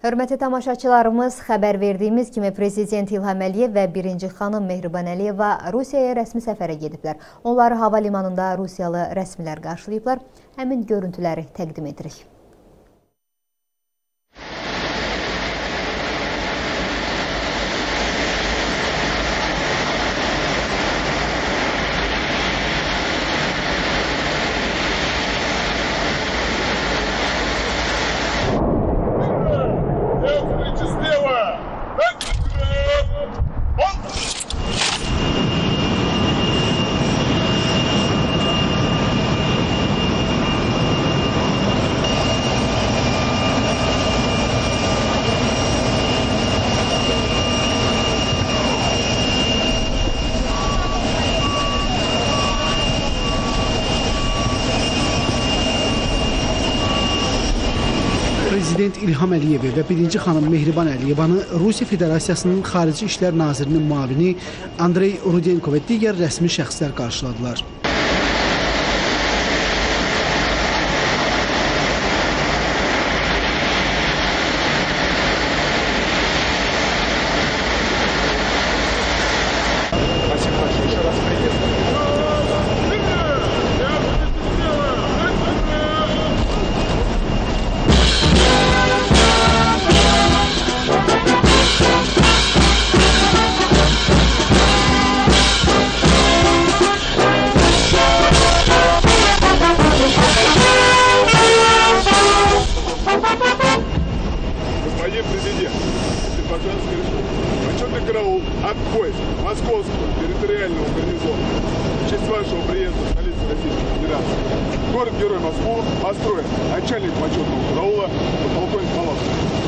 Hörmətli tamaşaçılarımız, xəbər verdiyimiz kimi Prezident İlham Əliyev və birinci xanım Mehriban Əliyeva Rusiyaya rəsmi səfərə gediblər. Onları hava limanında Rusiyalı rəsmilər qarşılayıblar. Həmin görüntüləri təqdim edirik. Prezident İlham Əliyevi və birinci xanım Mehriban Əliyevanı Rusiya Federasiyasının Xarici İşlər Nazirinin müavini Andrey Rudenko və digər rəsmi şəxslər qarşıladılar. Господин Почетный караул от войск Московского территориального гарнизона в честь вашего приезда в столицу Российской Федерации. Город-герой Москву построен начальник почетного караула полковник Малахов.